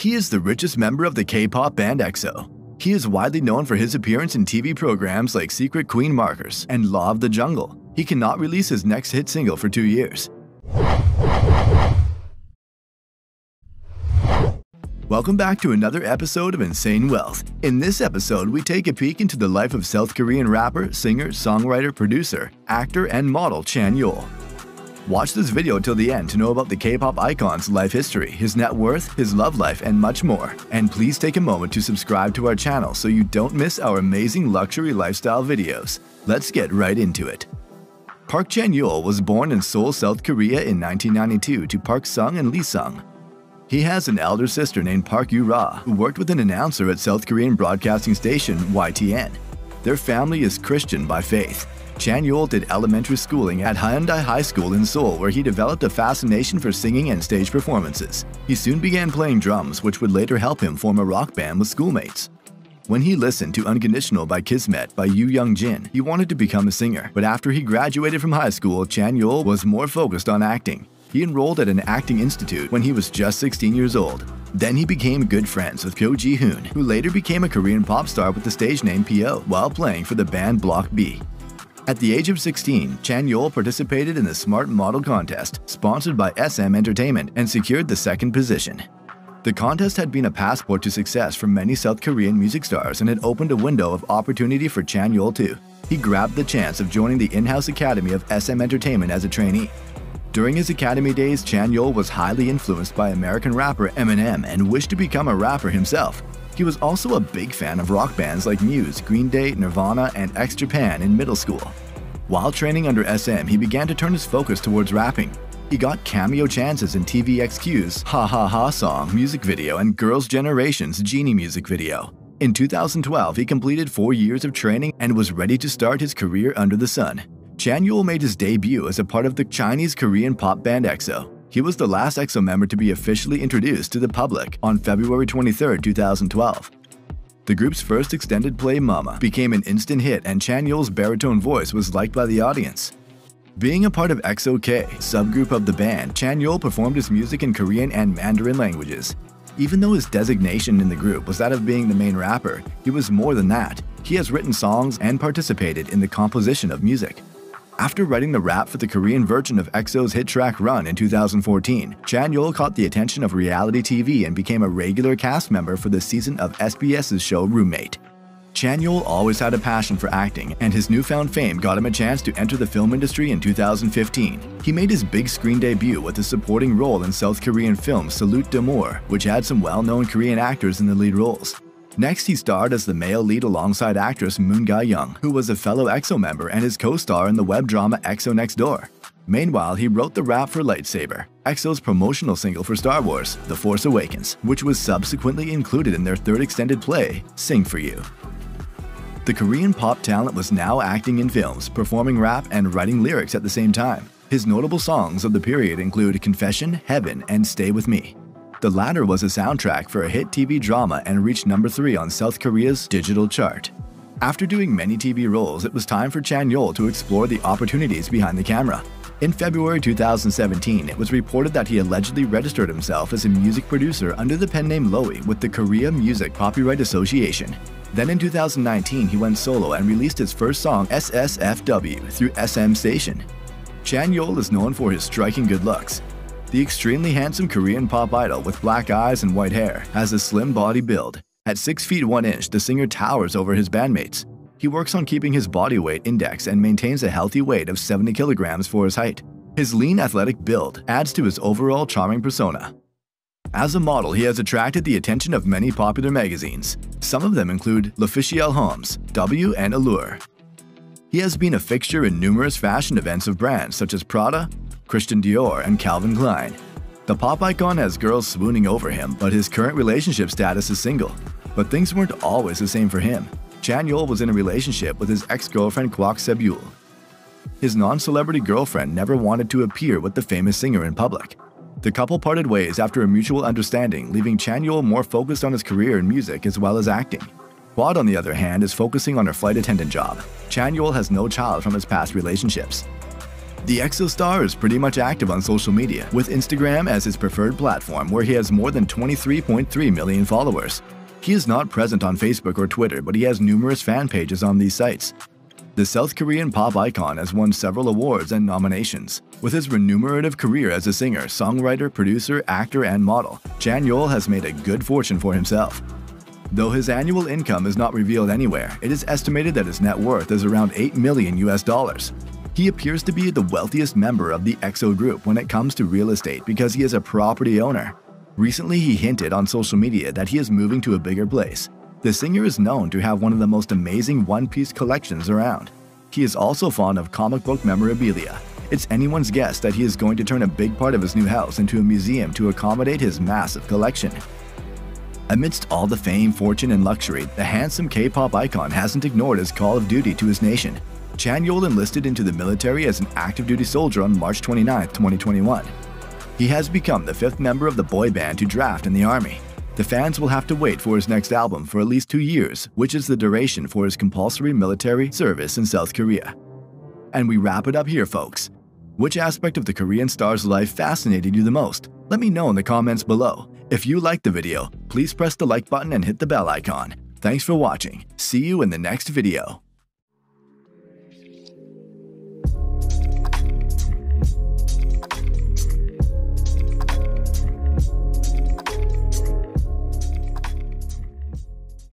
He is the richest member of the K-pop band EXO. He is widely known for his appearance in TV programs like Secret Queen Makers and Law of the Jungle. He cannot release his next hit single for two years. Welcome back to another episode of Insane Wealth. In this episode, we take a peek into the life of South Korean rapper, singer, songwriter, producer, actor, and model Chan Yeol. Watch this video till the end to know about the K-pop icon's life history, his net worth, his love life, and much more. And please take a moment to subscribe to our channel so you don't miss our amazing luxury lifestyle videos. Let's get right into it. Park Chan-yeol was born in Seoul, South Korea in 1992 to Park Sung and Lee Sung. He has an elder sister named Park Yu-ra, who worked with an announcer at South Korean broadcasting station YTN. Their family is Christian by faith. Chan Yeol did elementary schooling at Hyundai High School in Seoul where he developed a fascination for singing and stage performances. He soon began playing drums which would later help him form a rock band with schoolmates. When he listened to Unconditional by Kismet by Yu Young Jin, he wanted to become a singer, but after he graduated from high school, Chan Yeol was more focused on acting. He enrolled at an acting institute when he was just 16 years old. Then he became good friends with Pyo Ji-hoon, who later became a Korean pop star with the stage name Pyo while playing for the band Block B. At the age of 16, Chan Yeol participated in the Smart Model Contest, sponsored by SM Entertainment, and secured the second position. The contest had been a passport to success for many South Korean music stars and had opened a window of opportunity for Chan Yeol too. He grabbed the chance of joining the in-house academy of SM Entertainment as a trainee. During his academy days, Chan Yeol was highly influenced by American rapper Eminem and wished to become a rapper himself. He was also a big fan of rock bands like Muse, Green Day, Nirvana, and X Japan in middle school. While training under SM, he began to turn his focus towards rapping. He got cameo chances in TVXQ's Ha Ha Ha song music video and Girls' Generation's Genie music video. In 2012, he completed four years of training and was ready to start his career under the sun. Chan Yeol made his debut as a part of the Chinese Korean pop band EXO. He was the last EXO member to be officially introduced to the public on February 23, 2012. The group's first extended play, Mama, became an instant hit and Chan Yeol's baritone voice was liked by the audience. Being a part of EXO-K, subgroup of the band, Chan Yeol performed his music in Korean and Mandarin languages. Even though his designation in the group was that of being the main rapper, he was more than that. He has written songs and participated in the composition of music. After writing the rap for the Korean version of EXO's hit track Run in 2014, Chan Yeol caught the attention of reality TV and became a regular cast member for the season of SBS's show Roommate. Chan Yeol always had a passion for acting, and his newfound fame got him a chance to enter the film industry in 2015. He made his big screen debut with a supporting role in South Korean film Salute d'Amour, which had some well-known Korean actors in the lead roles. Next, he starred as the male lead alongside actress Moon Ga-young, who was a fellow EXO member and his co-star in the web drama EXO Next Door. Meanwhile, he wrote the rap for Lightsaber, EXO's promotional single for Star Wars, The Force Awakens, which was subsequently included in their third extended play, Sing For You. The Korean pop talent was now acting in films, performing rap, and writing lyrics at the same time. His notable songs of the period include Confession, Heaven, and Stay With Me. The latter was a soundtrack for a hit TV drama and reached number 3 on South Korea's digital chart. After doing many TV roles, it was time for Chan Yeol to explore the opportunities behind the camera. In February 2017, it was reported that he allegedly registered himself as a music producer under the pen name Loey with the Korea Music Copyright Association. Then in 2019, he went solo and released his first song SSFW through SM Station. Chan Yeol is known for his striking good looks. The extremely handsome Korean pop idol with black eyes and white hair has a slim body build. At 6 feet 1 inch, the singer towers over his bandmates. He works on keeping his body weight index and maintains a healthy weight of 70 kilograms for his height. His lean athletic build adds to his overall charming persona. As a model, he has attracted the attention of many popular magazines. Some of them include L'Officiel Homme, W, and Allure. He has been a fixture in numerous fashion events of brands such as Prada, Christian Dior, and Calvin Klein. The pop icon has girls swooning over him, but his current relationship status is single. But things weren't always the same for him. Chan Yeol was in a relationship with his ex-girlfriend Kwak Sebul. His non-celebrity girlfriend never wanted to appear with the famous singer in public. The couple parted ways after a mutual understanding, leaving Chan Yeol more focused on his career in music as well as acting. Kwak, on the other hand, is focusing on her flight attendant job. Chan Yeol has no child from his past relationships. The EXO star is pretty much active on social media, with Instagram as his preferred platform where he has more than 23.3 million followers. He is not present on Facebook or Twitter, but he has numerous fan pages on these sites. The South Korean pop icon has won several awards and nominations. With his remunerative career as a singer, songwriter, producer, actor, and model, Chan Yeol has made a good fortune for himself. Though his annual income is not revealed anywhere, it is estimated that his net worth is around 8 million US dollars. He appears to be the wealthiest member of the EXO group when it comes to real estate because he is a property owner. Recently, he hinted on social media that he is moving to a bigger place. The singer is known to have one of the most amazing one-piece collections around. He is also fond of comic book memorabilia. It's anyone's guess that he is going to turn a big part of his new house into a museum to accommodate his massive collection. Amidst all the fame, fortune, and luxury, the handsome K-pop icon hasn't ignored his call of duty to his nation. Chan Yeol enlisted into the military as an active duty soldier on March 29, 2021. He has become the fifth member of the boy band to draft in the army. The fans will have to wait for his next album for at least two years, which is the duration for his compulsory military service in South Korea. And we wrap it up here, folks. Which aspect of the Korean star's life fascinated you the most? Let me know in the comments below. If you liked the video, please press the like button and hit the bell icon. Thanks for watching. See you in the next video.